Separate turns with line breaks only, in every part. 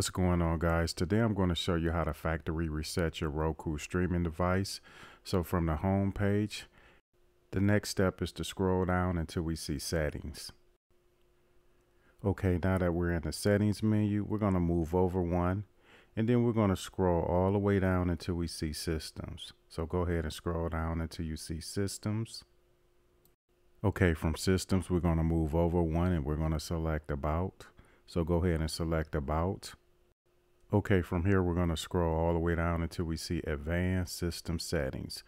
What's going on guys? Today I'm going to show you how to factory reset your Roku streaming device. So from the home page, the next step is to scroll down until we see settings. Okay, now that we're in the settings menu, we're going to move over one and then we're going to scroll all the way down until we see systems. So go ahead and scroll down until you see systems. Okay, from systems, we're going to move over one and we're going to select about. So go ahead and select about. Okay, from here, we're going to scroll all the way down until we see advanced system settings.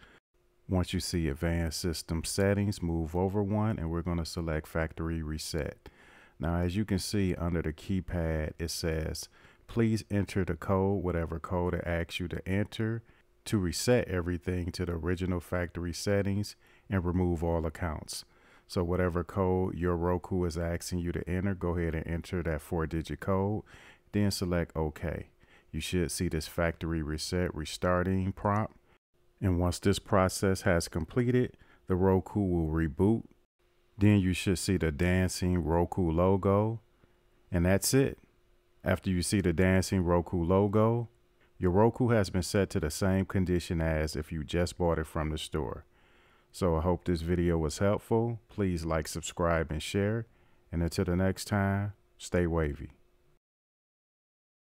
Once you see advanced system settings, move over one and we're going to select factory reset. Now, as you can see under the keypad, it says, please enter the code, whatever code it asks you to enter to reset everything to the original factory settings and remove all accounts. So whatever code your Roku is asking you to enter, go ahead and enter that four digit code, then select OK. You should see this factory reset restarting prompt. And once this process has completed, the Roku will reboot. Then you should see the dancing Roku logo. And that's it. After you see the dancing Roku logo, your Roku has been set to the same condition as if you just bought it from the store. So I hope this video was helpful. Please like, subscribe, and share. And until the next time, stay wavy.